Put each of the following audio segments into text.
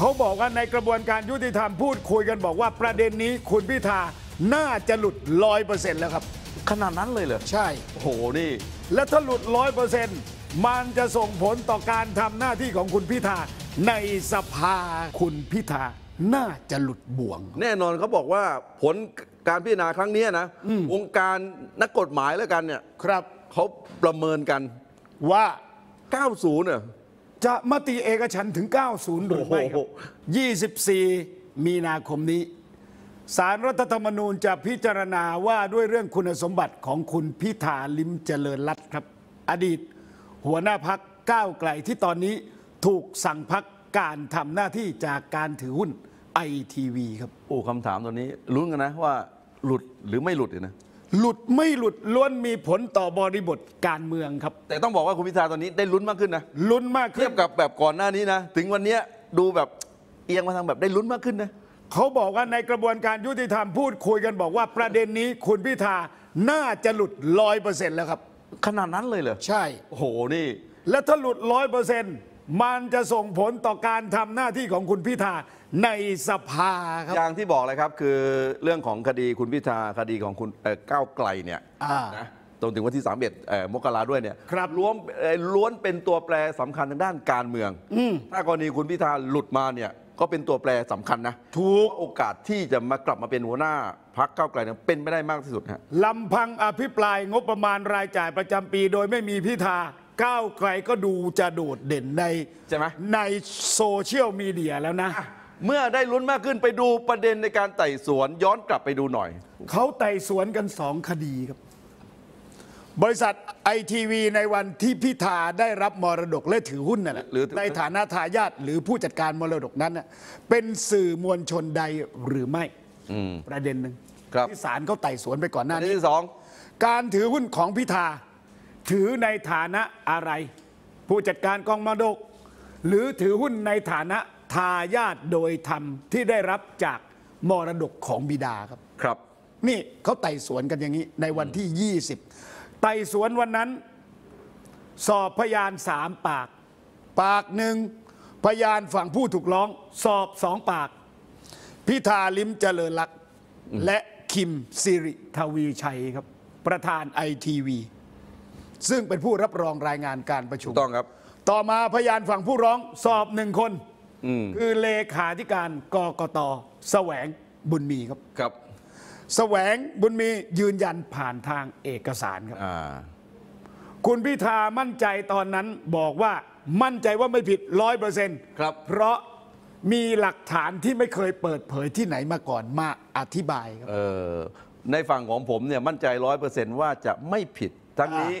เขาบอกว่าในกระบวนการยุติธรรมพูดคุยกันบอกว่าประเด็นนี้คุณพิธาน่าจะหลุดร้อยเปอร์เซ็นต์แล้วครับ ขนาดนั้นเลยเหรอ ใช่ โอ้โห นี่ และถ้าหลุดร้อยเปอร์เซ็นต์มันจะส่งผลต่อการทำหน้าที่ของคุณพิธาในสภาคุณพิธาน่าจะหลุดบ่วง แน่นอนเขาบอกว่าผลการพิจารณาครั้งเนี้ยนะวงการนักกฎหมายแล้วกันเนี่ย ครับเขาประเมินกันว่า 90เนี่ย จะมติเอกฉันท์ถึง 90 หรือไม่คโอ้รัโหบ24 มีนาคมนี้ สารรัฐธรรมนูญจะพิจารณาว่าด้วยเรื่องคุณสมบัติของคุณพิธาลิมเจริญรัตน์ครับ อดีต หัวหน้าพักก้าวไกลที่ตอนนี้ถูกสั่งพักการทำหน้าที่จากการถือหุ้นไอทีวีครับ โอ้คำถามตัวนี้ลุ้นกันนะว่าหลุดหรือไม่หลุดเนี่ยนะ หลุดไม่หลุดล้วนมีผลต่อบริบทการเมืองครับ แต่ต้องบอกว่าคุณพิธาตอนนี้ได้ลุ้นมากขึ้นนะลุ้นมากเทีขึ้ยนบกับแบบก่อนหน้านี้นะ ถึงวันเนี้ยดูแบบเอียงมาทางแบบได้ลุ้นมากขึ้นนะเขาบอกว่าในกระบวนการยุติธรรมพูดคุยกันบอกว่าประเด็นนี้คุณพิธาน่าจะหลุดร้อยเปอร์เซ็นต์แล้วครับ ขนาดนั้นเลยเหรอใช่โอ้โหนี่ และถ้าหลุดร้อยเปอร์เซ็นต์ มันจะส่งผลต่อการทำหน้าที่ของคุณพิธาในสภาครับ อย่างที่บอกเลยครับคือเรื่องของคดีคุณพิธาคดีของคุณเอ่อก้าวไกลเนี่ยอ่านะตรงถึงวันที่3เอ็ดมกราด้วยเนี่ยครับล้วนเอ่อล้วนเป็นตัวแปรสำคัญทางด้านการเมืองถ้ากรณีคุณพิธาหลุดมาเนี่ยก็เป็นตัวแปรสำคัญนะถูกโอกาสที่จะมากลับมาเป็นหัวหน้าพักก้าวไกลเนี่ยเป็นไม่ได้มากที่สุดฮะ ลำพังอภิปรายงบประมาณรายจ่ายประจำปี โดยไม่มีพิธา ก้าวไกลก็ดูจะโดดเด่นในใช่ไหม ในโซเชียลมีเดียแล้วนะ เมื่อได้ลุ้นมากขึ้นไปดูประเด็นในการไต่สวนย้อนกลับไปดูหน่อย เขาไต่สวนกันสองคดีครับ บริษัทไอทีวีในวันที่พิธาได้รับมรดกและถือหุ้นนั่นแหละหรือ ในฐานะทายาทหรือผู้จัดการมรดกนั้นน่ะเป็นสื่อมวลชนใดหรือไม่ประเด็นหนึ่งครับ ที่ศาลเขาไต่สวนไปก่อนหอัน้านนี้ ที่สอง การถือหุ้นของพิธา ถือในฐานะอะไร ผู้จัดการกองมรดก หรือถือหุ้นในฐานะทายาทโดยธรรมที่ได้รับจากมรดกของบิดาครับครับ นี่เขาไต่สวนกันอย่างนี้ในวันที่ 20 ไต่สวนวันนั้น สอบพยานสามปาก ปากหนึ่งพยานฝั่งผู้ถูกร้อง สอบสองปาก พิธาลิมเจริญลักษณ์และคิมสิริทวีชัยครับ ประธานไอทีวี ซึ่งเป็นผู้รับรองรายงานการประชุม ต้องครับ ต่อมาพยานฝั่งผู้ร้องสอบหนึ่งคน คือเลขาธิการกกตแสวงบุญมีครับครับ แสวงบุญมียืนยันผ่านทางเอกสารครับอ่าคุณพิธามั่นใจตอนนั้นบอกว่ามั่นใจว่าไม่ผิดร้อยเปอร์เซ็นต์ครับ เพราะมีหลักฐานที่ไม่เคยเปิดเผยที่ไหนมาก่อนมาอธิบายครับเออในฝั่งของผมเนี่ยมั่นใจร้อยเปอร์เซนต์ว่าจะไม่ผิด ทั้งนี้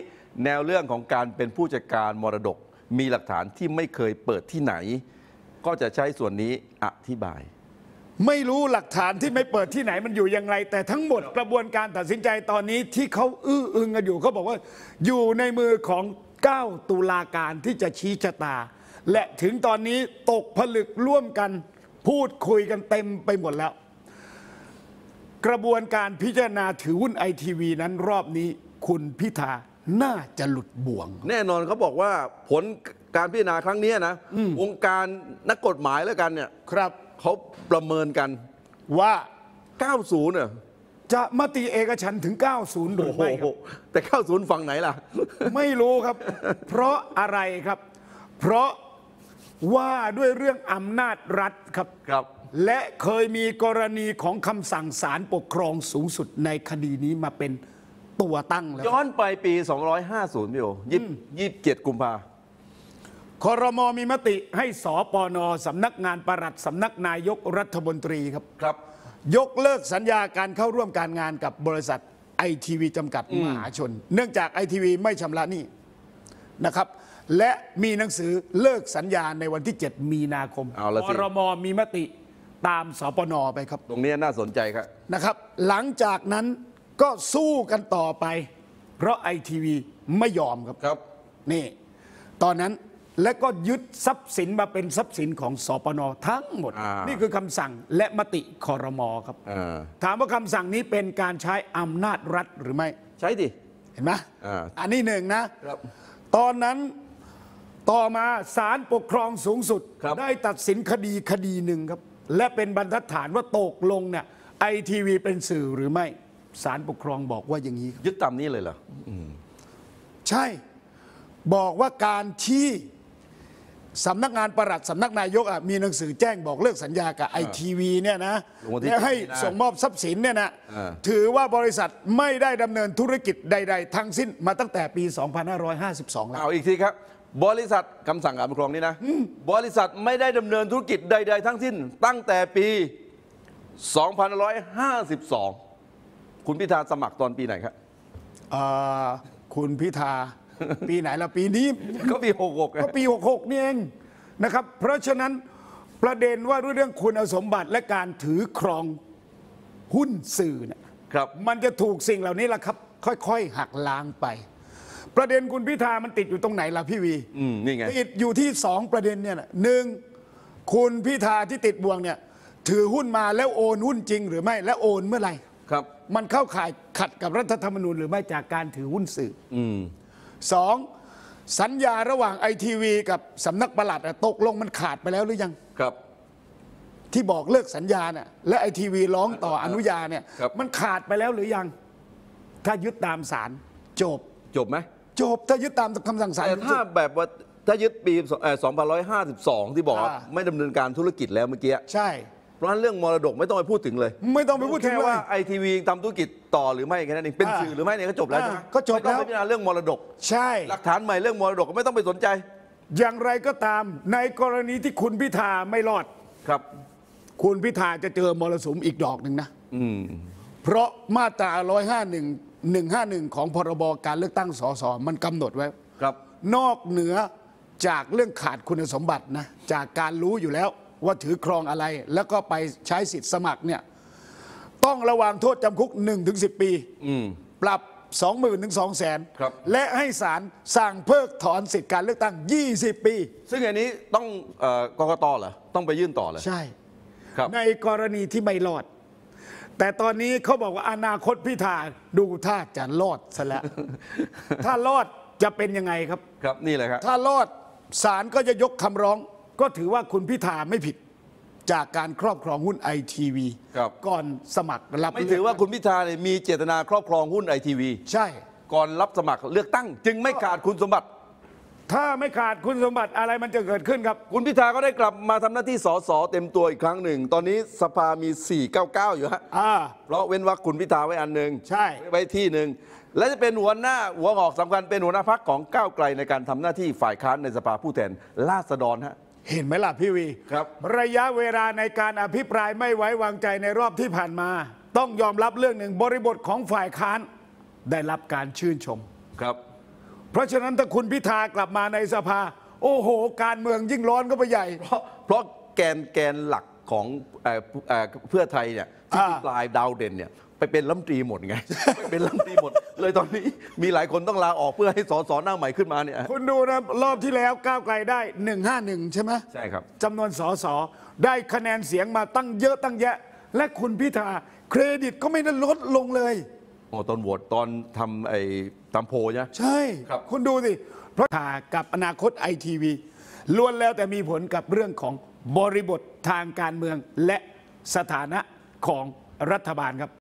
แนวเรื่องของการเป็นผู้จัดการมรดก มีหลักฐานที่ไม่เคยเปิดที่ไหน ก็จะใช้ส่วนนี้อธิบาย ไม่รู้หลักฐานที่ไม่เปิดที่ไหนมันอยู่ยังไง แต่ทั้งหมดกระบวนการตัดสินใจตอนนี้ที่เขาอื้ออึงกันอยู่เขาบอกว่า อยู่ในมือของ 9 ตุลาการที่จะชี้ชะตา และถึงตอนนี้ตกผลึกร่วมกันพูดคุยกันเต็มไปหมดแล้ว กระบวนการพิจารณาถือหุ้นไอทีวีนั้นรอบนี้คุณพิธา น่าจะหลุดบ่วง แน่นอนเขาบอกว่าผลการพิจารณาครั้งเนี้ยนะวงการนักกฎหมายแล้วกันเนี่ยครับเขาประเมินกันว่า 90เนี่ยจะมติเอกฉันท์ถึง 90 หรือไม่ครับ แต่ 90 ฝั่งไหนล่ะ ไม่รู้ครับ เพราะอะไรครับ เพราะว่าด้วยเรื่องอำนาจรัฐครับครับ และเคยมีกรณีของคำสั่งศาลปกครองสูงสุดในคดีนี้มาเป็น ตัวตั้งแล้วย้อนไปปี 250พี่โอยี่ยี่สิบเจ็ดกุมภาคอรมอมีมติให้สปนสำนักงานปลัดสำนักนายกรัฐมนตรีครับครับ ยกเลิกสัญญาการเข้าร่วมการงานกับบริษัทไอทีวีจำกัดมหาชน เนื่องจากไอทีวีไม่ชำระหนี้นะครับ และมีหนังสือเลิกสัญญาในวันที่ 7 มีนาคมเอาละสิครมมีมติตามสปนไปครับ ตรงนี้น่าสนใจครับนะครับ หลังจากนั้น ก็สู้กันต่อไป เพราะไอทีวีไม่ยอมครับครับ นี่ ตอนนั้นและก็ยึดทรัพย์สินมาเป็นทรัพย์สินของสปนทั้งหมด อ่านี่ นี่คือคำสั่งและมติคอรมอครับอ่าถามว่าคำสั่งนี้เป็นการใช้อำนาจรัฐหรือไม่ ใช่ดิ เห็นไหมอ่า อันนี้หนึ่งนะตอนนั้นต่อมาศาลปกครองสูงสุด ครับ ได้ตัดสินคดีคดีหนึ่งครับ และเป็นบรรทัดฐานว่าตกลงเนี่ยไอทีวีเป็นสื่อหรือไม่ ศาลปกครองบอกว่าอย่างนี้ครับยึดตามนี้เลยเหรอใช่ บอกว่าการที่สำนักงานประหลัดสำนักนายกอะมีหนังสือแจ้งบอกเลิกสัญญากับไอทีวีเนี่ยนะลงวันที่และให้เจ็ดมีนาส่งมอบทรัพย์สินเนี่ยนะอ่าถือว่าบริษัทไม่ได้ดำเนินธุรกิจใด ๆ ทั้งสิ้นมาตั้งแต่ปี 2552 แล้ว เอาอีกทีครับ บริษัทคำสั่งการปกครองนี้นะ บริษัทไม่ได้ดำเนินธุรกิจใด ๆ ทั้งสิ้น ตั้งแต่ปี 2552 คุณพิธาสมัครตอนปีไหนครับเอ่อคุณพิธา ปีไหนละปีนี้ ก็ปี66ไงก็ปี 66 นี่เองนะครับ เพราะฉะนั้นประเด็นว่าเรื่องคุณสมบัติและการถือครองหุ้นสื่อเนี่ยครับ มันจะถูกสิ่งเหล่านี้แหละครับ ค่อย ๆ หักล้างไป ประเด็นคุณพิธามันติดอยู่ตรงไหนล่ะพี่วี อืมนี่ไง ติดอยู่ที่สองประเด็นเนี่ยนะหนึ่งคุณพิธาที่ติดบ่วงเนี่ย ถือหุ้นมาแล้วโอนหุ้นจริงหรือไม่ และโอนเมื่อไหร่ ครับ มันเข้าข่ายขัดกับรัฐธรรมนูญหรือไม่จากการถือหุ้นสื่ออืมสองสัญญาระหว่างไอทีวีกับสำนักปลัดอะตกลงมันขาดไปแล้วหรือยังครับ ที่บอกเลิกสัญญาเนี่ยและไอทีวีร้องต่ออนุญาเนี่ย ครับ มันขาดไปแล้วหรือยัง ถ้ายึดตามศาลจบ จบไหมจบถ้ายึดตามคำสั่งศาล แต่ถ้าแบบว่าถ้ายึดปีเอ่อ2552ที่บอกว่าอ่า ไม่ดำเนินการธุรกิจแล้วเมื่อกี้ ใช่ เพราะฉะนั้นเรื่องมรดกไม่ต้องไปพูดถึงเลยไม่ต้องไปพูดถึงแค่เลยว่าไอทีวีทำธุรกิจต่อหรือไม่แค่นั้นเองเป็นอ่าสื่อหรือไม่เนี่ยก็จบแล้วใช่ไหมอ่าก็จบไม่ต้องแล้วไปพิจารณาเรื่องมรดก ใช่ หลักฐานใหม่เรื่องมรดกก็ไม่ต้องไปสนใจ อย่างไรก็ตามในกรณีที่คุณพิธาไม่รอด ครับ คุณพิธาจะเจอมรสุมอีกดอกหนึ่งนะอืมเพราะมาตรา 151 151 ของพรบการเลือกตั้งสสมันกำหนดไว้ ครับ นอกเหนือจากเรื่องขาดคุณสมบัตินะจากการรู้อยู่แล้ว ว่าถือครองอะไร แล้วก็ไปใช้สิทธิ์สมัครเนี่ยต้องระวังโทษจำคุก 1-10 ปีอืมปรับ 20,000ถึง200,000 ครับ และให้ศาลสั่งเพิกถอนสิทธิการเลือกตั้ง 20 ปี ซึ่งอันนี้ต้องเอ่อกกตเหรอ ต้องไปยื่นต่อเหรอใช่ ครับ ในกรณีที่ไม่รอด แต่ตอนนี้เขาบอกว่าอนาคตพิธาดูท่าจะรอดซะแล้ว ถ้ารอดจะเป็นยังไงครับ ครับ นี่แหละครับ ถ้ารอดศาลก็จะยกคำร้อง ก็ถือว่าคุณพิธาไม่ผิดจากการครอบครองหุ้นไอทีวีครับก่อนสมัครรับไม่ถือว่าคุณพิธาเนี่ยมีเจตนาครอบครองหุ้นไอทีวีใช่ ก่อนรับสมัครเลือกตั้ง จึงไม่ขาดคุณสมบัติ ถ้าไม่ขาดคุณสมบัติอะไรมันจะเกิดขึ้นครับ คุณพิธาก็ได้กลับมาทำหน้าที่สสเต็มตัวอีกครั้งหนึ่ง ตอนนี้สภามี 499 อยู่ฮะอ่าเพราะเว้นวรรคคุณพิธาไว้อันหนึ่งใช่ ไว้ที่หนึ่งและจะเป็นหัวหน้าหัวงอกสำคัญเป็นหัวหน้าพักของก้าวไกลในการทำหน้าที่ฝ่ายค้านในสภาผู้แทนราษฎรฮะ เห็นไหมล่ะพี่วีครับ ระยะเวลาในการอภิปรายไม่ไว้วางใจในรอบที่ผ่านมา ต้องยอมรับเรื่องหนึ่งบริบทของฝ่ายค้านได้รับการชื่นชมครับ เพราะฉะนั้นถ้าคุณพิธากลับมาในสภา โอ้โห การเมืองยิ่งร้อนก็ไปใหญ่ เพราะเพราะแกนแกนหลักของเอ่อเอ่อเพื่อไทยเนี่ยที่อ่าปลายดาวเด่นเนี่ย ไปเป็นรัฐมนตรีหมดไง ไปเป็นรัฐมนตรีหมด เลยตอนนี้มีหลายคนต้องลาออกเพื่อให้สสหน้าใหม่ขึ้นมาเนี่ย คุณดูนะรอบที่แล้วก้าวไกลได้ 151 ใช่ไหมใช่ครับจำนวนสสได้คะแนนเสียงมาตั้งเยอะตั้งแยะ และคุณพิธาเครดิตก็ไม่ได้ลดลงเลยโอ้ตอนโหวตตอนทำไอ้ตามโพลเนี่ยใช่ครับคุณดูสิเพราะขากับอนาคตไอทีวีล้วนแล้วแต่มีผลกับเรื่องของบริบททางการเมืองและสถานะของรัฐบาลครับ